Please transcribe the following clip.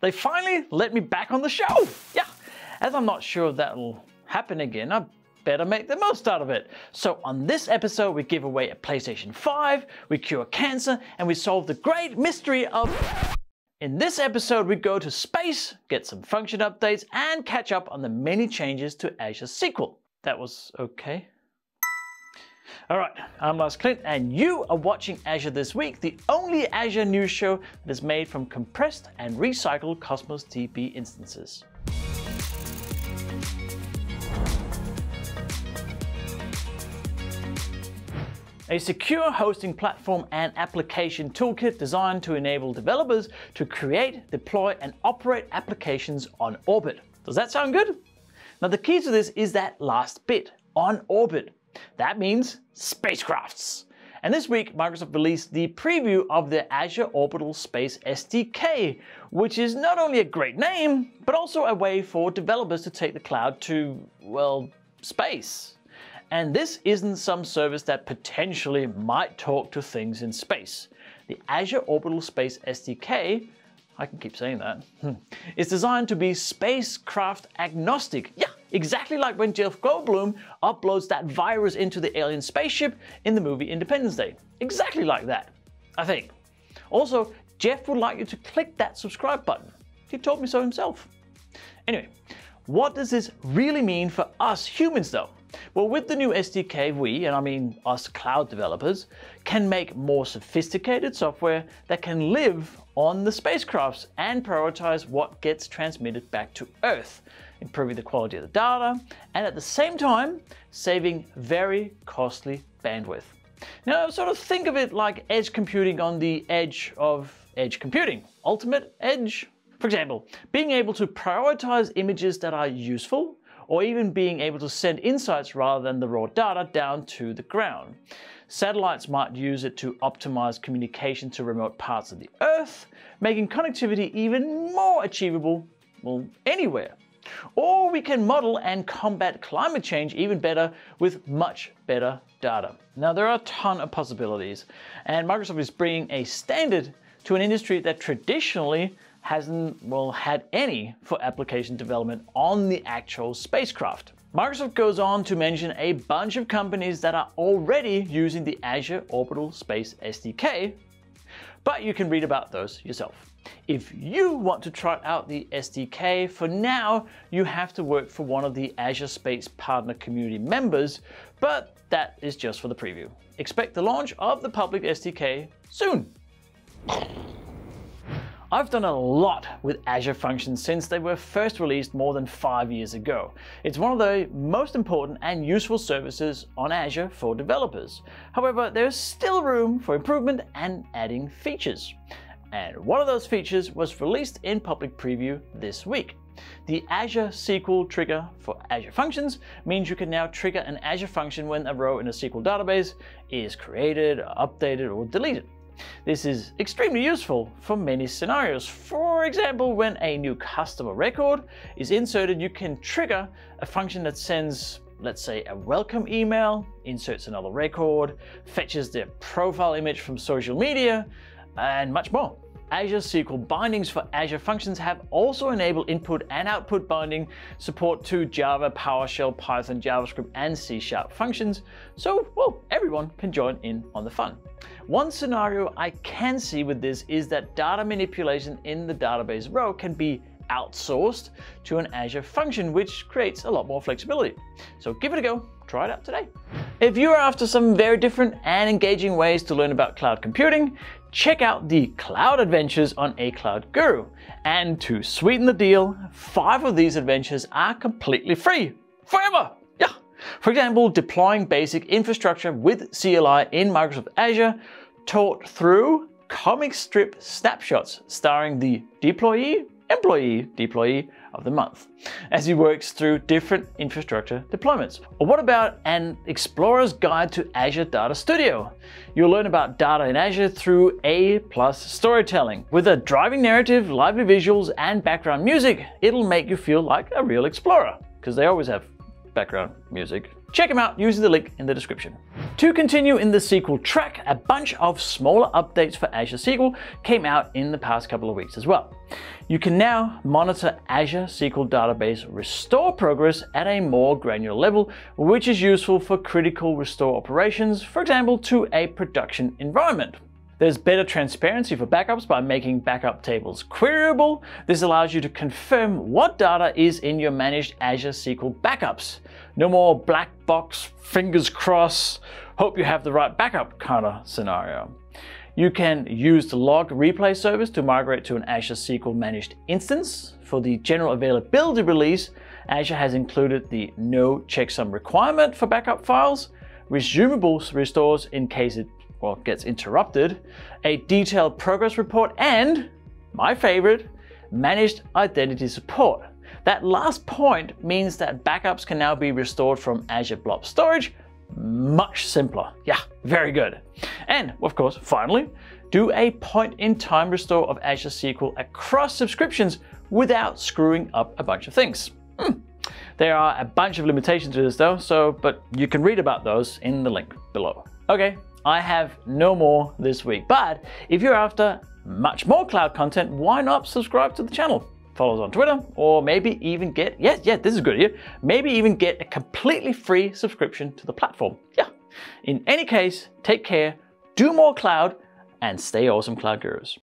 They finally let me back on the show. Yeah, as I'm not sure that'll happen again, I better make the most out of it. So on this episode, we give away a PlayStation 5, we cure cancer, and we solve the great mystery of... In this episode, we go to space, get some function updates, and catch up on the many changes to Azure SQL. That was okay. All right, I'm Lars Klint, and you are watching Azure This Week, the only Azure news show that is made from compressed and recycled Cosmos DB instances. a secure hosting platform and application toolkit designed to enable developers to create, deploy, and operate applications on orbit. Does that sound good? Now the key to this is that last bit, on orbit. That means spacecrafts. And this week, Microsoft released the preview of the Azure Orbital Space SDK, which is not only a great name, but also a way for developers to take the cloud to, well, space. And this isn't some service that potentially might talk to things in space. The Azure Orbital Space SDK, I can keep saying that, hmm, designed to be spacecraft agnostic. Yeah, exactly like when Jeff Goldblum uploads that virus into the alien spaceship in the movie Independence Day. Exactly like that, I think. Also, Jeff would like you to click that subscribe button. He told me so himself. Anyway, what does this really mean for us humans though? Well, with the new SDK, we, and I mean us cloud developers, can make more sophisticated software that can live on the spacecrafts and prioritize what gets transmitted back to Earth, improving the quality of the data, and at the same time, saving very costly bandwidth. Now, sort of think of it like edge computing on the edge of edge computing. Ultimate edge. For example, being able to prioritize images that are useful or even being able to send insights rather than the raw data down to the ground. Satellites might use it to optimize communication to remote parts of the Earth, making connectivity even more achievable, well, anywhere. Or we can model and combat climate change even better with much better data. Now there are a ton of possibilities, and Microsoft is bringing a standard to an industry that traditionally hasn't, well, had any for application development on the actual spacecraft. Microsoft goes on to mention a bunch of companies that are already using the Azure Orbital Space SDK, but you can read about those yourself. If you want to try out the SDK, for now you have to work for one of the Azure Space Partner Community members, but that is just for the preview. Expect the launch of the public SDK soon. I've done a lot with Azure Functions since they were first released more than five years ago. It's one of the most important and useful services on Azure for developers. However, there's still room for improvement and adding features. And one of those features was released in public preview this week. The Azure SQL trigger for Azure Functions means you can now trigger an Azure function when a row in a SQL database is created, updated, or deleted. This is extremely useful for many scenarios. For example, when a new customer record is inserted, you can trigger a function that sends let's say a welcome email, inserts another record, fetches their profile image from social media, and much more. Azure SQL bindings for Azure Functions have also enabled input and output binding support to Java, PowerShell, Python, JavaScript, and C Sharp functions, so well, everyone can join in on the fun. One scenario I can see with this is that data manipulation in the database row can be outsourced to an Azure function, which creates a lot more flexibility. So give it a go, try it out today. If you're after some very different and engaging ways to learn about cloud computing, check out the Cloud Adventures on A Cloud Guru. And to sweeten the deal, five of these adventures are completely free, forever. Yeah. For example, deploying basic infrastructure with CLI in Microsoft Azure, taught through comic strip snapshots starring the deployee employee deployee of the month as he works through different infrastructure deployments. Or what about an explorer's guide to Azure Data Studio? You'll learn about data in Azure through A plus storytelling. With a driving narrative, lively visuals, and background music, it'll make you feel like a real explorer, because they always have background music. Check them out using the link in the description. To continue in the SQL track, a bunch of smaller updates for Azure SQL came out in the past couple of weeks as well. You can now monitor Azure SQL Database restore progress at a more granular level, which is useful for critical restore operations, for example, to a production environment. There's better transparency for backups by making backup tables queryable. This allows you to confirm what data is in your managed Azure SQL backups. No more black box, fingers crossed, hope you have the right backup kind of scenario. You can use the log replay service to migrate to an Azure SQL managed instance. For the general availability release, Azure has included the no checksum requirement for backup files, resumable restores in case it well, gets interrupted, a detailed progress report, and my favorite, managed identity support. That last point means that backups can now be restored from Azure Blob Storage much simpler. Yeah, very good. And of course, finally, do a point in time restore of Azure SQL across subscriptions without screwing up a bunch of things. Hmm. There are a bunch of limitations to this though, so but you can read about those in the link below. Okay, I have no more this week. But if you're after much more cloud content, why not subscribe to the channel? Follow us on Twitter, or maybe even get, yes, yeah, this is good here, maybe even get a completely free subscription to the platform. Yeah. In any case, take care, do more cloud, and stay awesome, Cloud Gurus.